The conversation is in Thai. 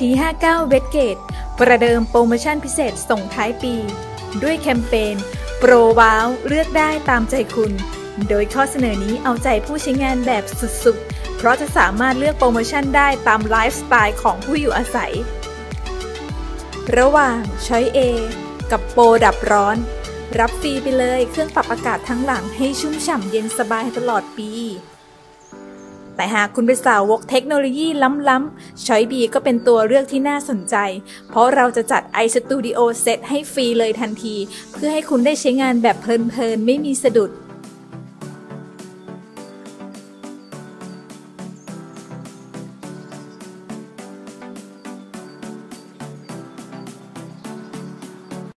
T59 Westgate ประเดิมโปรโมชั่นพิเศษส่งท้ายปี ด้วยแคมเปญ Pro Wow เลือกได้ตามใจคุณ โดยข้อเสนอนี้เอาใจผู้ใช้งานแบบสุดๆ เพราะจะสามารถเลือกโปรโมชั่นได้ตามไลฟ์สไตล์ของผู้อยู่อาศัย ระหว่างช้อย A กับโปรดับร้อน รับฟรีไปเลยเครื่องปรับอากาศทั้งหลังให้ชุ่มฉ่ำเย็นสบายตลอดปี แต่หากคุณเป็นสาวกเทคโนโลยีล้ำๆช้อยบีก็เป็นตัวเลือกที่น่าสนใจ เพราะเราจะจัด iStudio Set ให้ฟรีเลยทันที เพื่อให้คุณได้ใช้งานแบบเพลินๆ ไม่มีสะดุด